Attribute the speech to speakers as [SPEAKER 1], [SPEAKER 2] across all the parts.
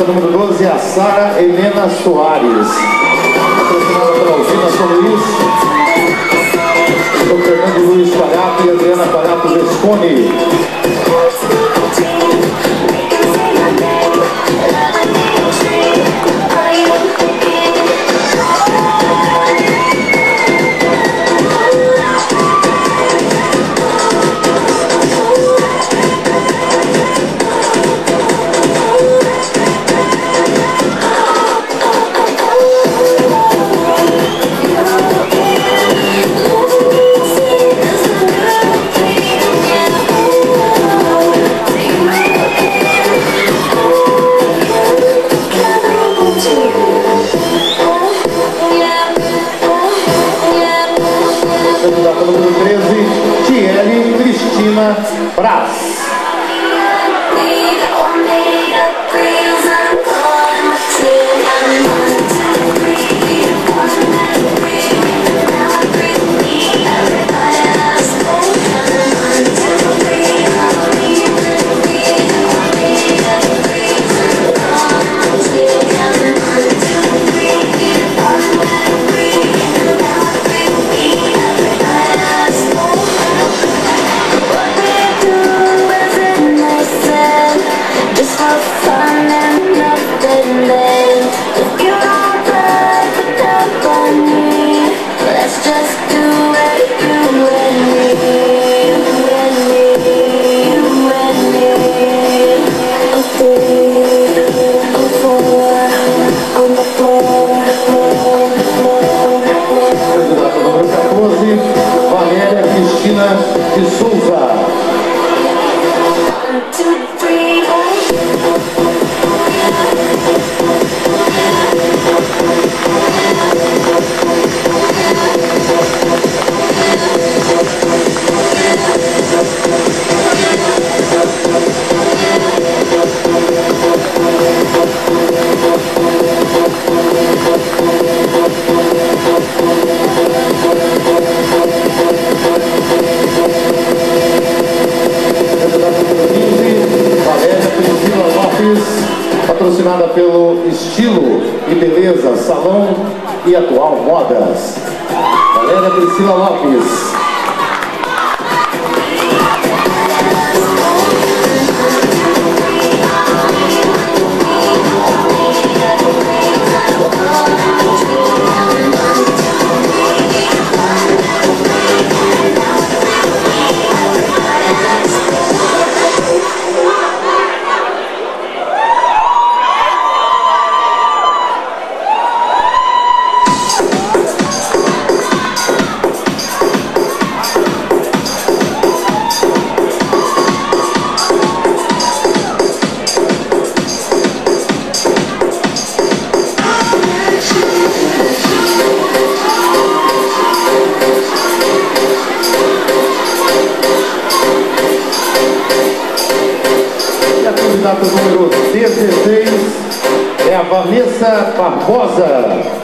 [SPEAKER 1] Candidata número 12 é a Sara Helena Soares. Patrocinada pela Alvina São Luís, o Fernando Luiz Palhato e Adriana Palhato Vescone.
[SPEAKER 2] do.
[SPEAKER 1] Salão e Atual Modas. Valéria Priscila Lopes. A candidata número 16 é a Vanessa Barbosa.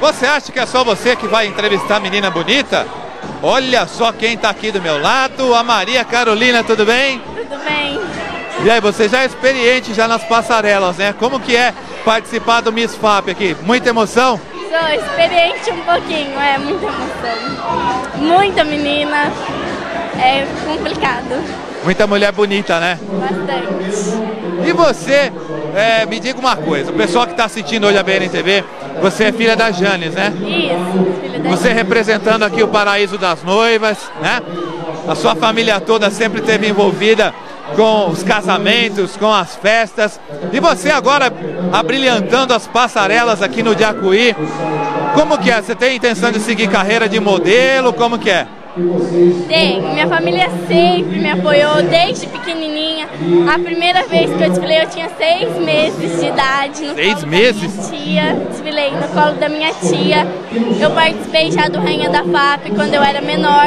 [SPEAKER 3] Você acha que é só você que vai entrevistar a menina bonita? Olha só quem tá aqui do meu lado, a Maria Carolina, tudo bem?
[SPEAKER 4] Tudo bem.
[SPEAKER 3] E aí, você já é experiente já nas passarelas, né? Como que é participar do Miss FAP aqui? Muita emoção?
[SPEAKER 4] Sou experiente um pouquinho, é muita emoção. Muita menina, é complicado.
[SPEAKER 3] Muita mulher bonita, né?
[SPEAKER 4] Bastante.
[SPEAKER 3] E você, é, me diga uma coisa, o pessoal que está assistindo hoje a BNTV, você é filha da Janes, né?
[SPEAKER 4] Isso, filha da
[SPEAKER 3] Você representando aqui o Paraíso das Noivas, né? A sua família toda sempre esteve envolvida com os casamentos, com as festas. E você agora abrilhantando as passarelas aqui no Jacuí. Como que é? Você tem intenção de seguir carreira de modelo? Como que é?
[SPEAKER 4] Tenho. Minha família sempre me apoiou desde pequenininha. A primeira vez que eu desfilei eu tinha seis meses de idade. No
[SPEAKER 3] Seis
[SPEAKER 4] colo
[SPEAKER 3] meses?
[SPEAKER 4] Da minha tia, desfilei no colo da minha tia. Eu participei já do Rainha da FAP quando eu era menor.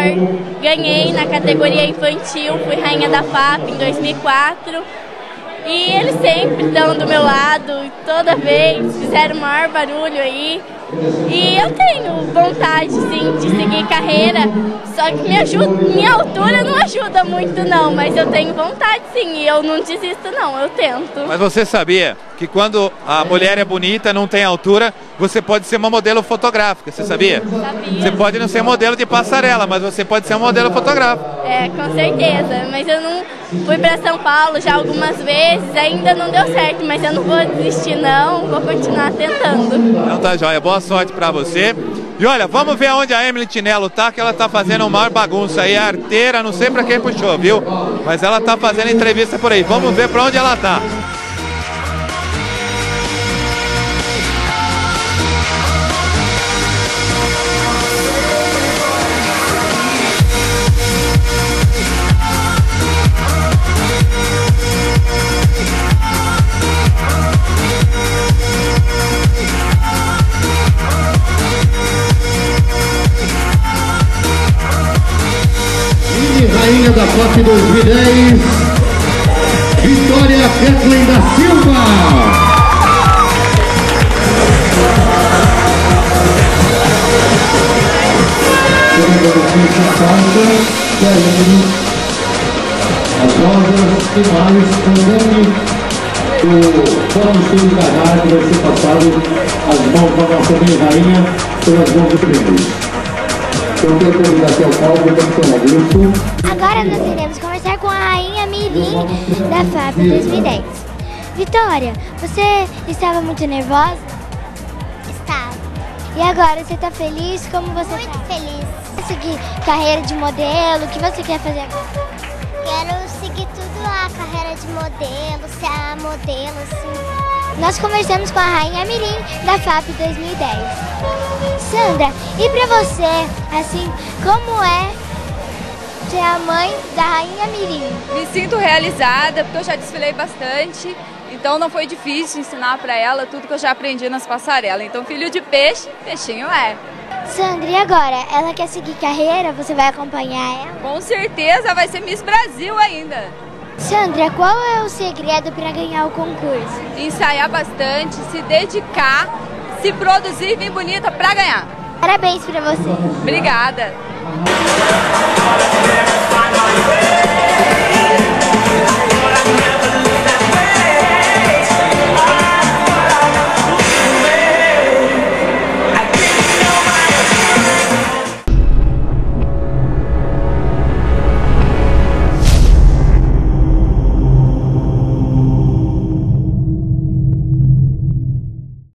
[SPEAKER 4] Ganhei na categoria infantil, fui Rainha da FAP em 2004. E eles sempre estão do meu lado, toda vez, fizeram o maior barulho aí. E eu tenho vontade, sim, de seguir carreira, só que me ajuda, minha altura não ajuda muito não, mas eu tenho vontade sim, e eu não desisto não, eu tento.
[SPEAKER 3] Mas você sabia que quando a mulher é bonita, não tem altura, você pode ser uma modelo fotográfica, você sabia?
[SPEAKER 4] Sabia.
[SPEAKER 3] Você pode não ser modelo de passarela, mas você pode ser um modelo fotográfico.
[SPEAKER 4] É, com certeza, mas eu não fui para São Paulo já algumas vezes, ainda não deu certo, mas eu não vou desistir não, vou continuar tentando.
[SPEAKER 3] Então tá joia, boa sorte pra você. E olha, vamos ver aonde a Emily Tinello tá, que ela tá fazendo uma maior bagunça aí, a arteira, não sei pra quem puxou, viu? Mas ela tá fazendo entrevista por aí, vamos ver pra onde ela tá.
[SPEAKER 1] Kathleen da Silva. As rosas finais também o Fórum Estúdio da Rádio vai ser passado às mãos da nossa bem rainha pelas mãos do prêmio. Então, eu quero convidar aqui ao palco o Capitão Augusto.
[SPEAKER 5] Agora nós iremos Mirim da FAP 2010. Vitória, você estava muito nervosa?
[SPEAKER 6] Estava
[SPEAKER 5] E agora, você está feliz? Como você
[SPEAKER 6] muito
[SPEAKER 5] está?
[SPEAKER 6] feliz.
[SPEAKER 5] Seguir carreira de modelo, o que você quer fazer agora?
[SPEAKER 6] Quero seguir tudo a carreira de modelo, ser a modelo, assim.
[SPEAKER 5] Nós conversamos com a Rainha Mirim da FAP 2010. Sandra, e pra você, assim, como é ser a mãe da Rainha Mirim?
[SPEAKER 7] Me sinto realizada porque eu já desfilei bastante, então não foi difícil ensinar para ela tudo que eu já aprendi nas passarelas. Então, filho de peixe, peixinho é.
[SPEAKER 5] Sandra, e agora? Ela quer seguir carreira? Você vai acompanhar ela?
[SPEAKER 7] Com certeza vai ser Miss Brasil ainda.
[SPEAKER 5] Sandra, qual é o segredo para ganhar o concurso?
[SPEAKER 7] Ensaiar bastante, se dedicar, se produzir e vir bonita para ganhar.
[SPEAKER 5] Parabéns para você.
[SPEAKER 7] Obrigada.
[SPEAKER 8] Thank you.